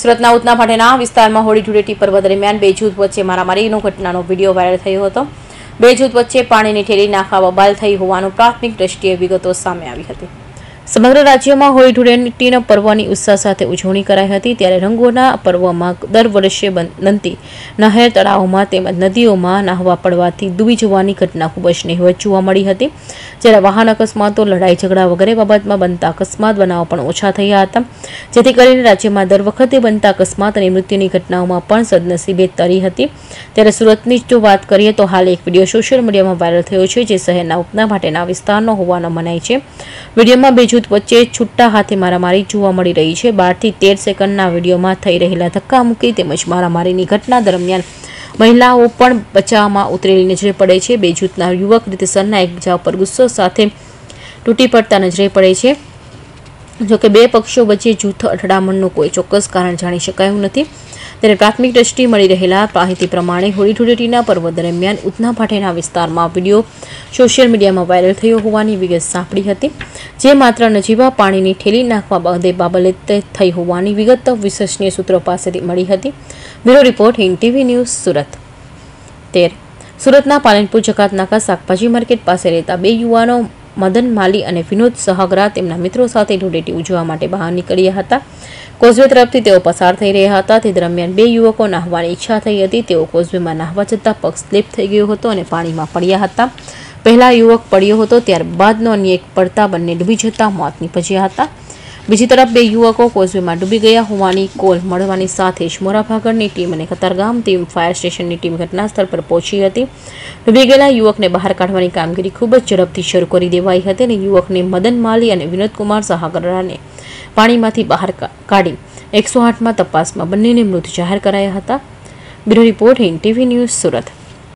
સુરતના ઉધના ભાટેના વિસ્તારમાં હોળી ધૂળેટી પર્વ દરમિયાન બે જૂથ વચ્ચે મારામારીનો ઘટનાનો વીડિયો વાયરલ થયો હતો. બે જૂથ વચ્ચે પાણીની ઠેલી નાખવા બબાલ થઈ હોવાનું પ્રાથમિક દ્રષ્ટિએ વિગતો સામે આવી હતી. સમગ્ર રાજ્યમાં હોળી ધૂળેટીના પર્વની ઉત્સાહ સાથે ઉજવણી કરાઈ હતી. ત્યારે રંગોના પર્વમાં દર વર્ષે બનતી નહેર તળાવોમાં તેમજ નદીઓમાં નાહવા પડવાથી ડૂબી જવાની ઘટના ખૂબ જ નહિવત જોવા મળી હતી. જ્યારે વાહન અકસ્માતો લડાઈ ઝઘડા વગેરે બાબતમાં બનતા અકસ્માત બનાવો પણ ઓછા થયા હતા. જેથી કરીને રાજ્યમાં દર વખતે બનતા અકસ્માત અને મૃત્યુની ઘટનાઓમાં પણ સદનસીબે તરી હતી. ત્યારે સુરતની જો વાત કરીએ તો હાલ એક વીડિયો સોશિયલ મીડિયામાં વાયરલ થયો છે, જે શહેરના ઉપના માટેના વિસ્તારનો હોવાનો મનાય છે. વિડીયોમાં બે જૂથ વચ્ચે છૂટા હાથે મારામારી જોવા મળી રહી છે. બારથી તેર સેકન્ડના વિડીયોમાં થઈ રહેલા ધક્કામુક્કી તેમજ મારામારીની ઘટના દરમિયાન મહિલાઓ પણ બચાવમાં ઉતરેલી નજરે પડે છે. બે જૂથના યુવક રીતસરના એકબીજા ઉપર ગુસ્સો સાથે તૂટી પડતા નજરે પડે છે. જોકે બે પક્ષો વચ્ચે જૂથ અથડામણનું કોઈ ચોક્કસ કારણ જાણી શકાયું નથી. ત્યારે પ્રાથમિક દ્રષ્ટિ મળી રહેલા માહિતી પ્રમાણે હોળી ધૂળેટીના પર્વ દરમિયાન ઉધના ભાટેના વિસ્તારમાં વીડિયો સોશિયલ મીડિયામાં વાયરલ થયો હોવાની વિગત સાંપડી હતી. જે માત્ર નજીવા પાણીની ઠેલી નાખવા બાબતે બાબતે થઈ હોવાની વિગત વિશ્વસનીય સૂત્રો પાસેથી મળી હતી. Bureau report Hind TV news Surat. તેર. સુરતના પાલનપુર જકાતનાકા શાકભાજી માર્કેટ પાસે રહેતા બે યુવાનો મદન માલી અને વિનોદ સહગરા તેમના મિત્રો સાથે ધૂળેટી ઉજવવા માટે બહાર નીકળ્યા હતા. કોઝવે તરફથી તેઓ પસાર થઈ રહ્યા હતા. તે દરમિયાન બે યુવકો નાહવાની ઈચ્છા થઈ હતી. તેઓ કોઝવેમાં નાહવા જતા પગ સ્લીપ થઈ ગયો હતો અને પાણીમાં પડ્યા હતા. પહેલા યુવક પડ્યો હતો, ત્યારબાદનો અન્ય એક પડતા બંને ડૂબી જતા મોત નીપજ્યા હતા. બીજી તરફ બે યુવકો કોઝવેમાં ડૂબી ગયા હોવાની કોલ મળવાની સાથે જ મોરાભાગળની ટીમ અને કતારગામ ટીમ ફાયર સ્ટેશનની ટીમ ઘટના સ્થળ પર પહોંચી હતી. ડૂબી ગયેલા યુવકને બહાર કાઢવાની કામગીરી ખૂબ જ ઝડપથી શરૂ કરી દેવાઈ હતી અને યુવકને મદન માલી અને વિનોદકુમાર સહાગરાને પાણીમાંથી બહાર કાઢી એકસો આઠમાં તપાસમાં બંનેને મૃત જાહેર કરાયા હતા. Bureau report in TV news Surat.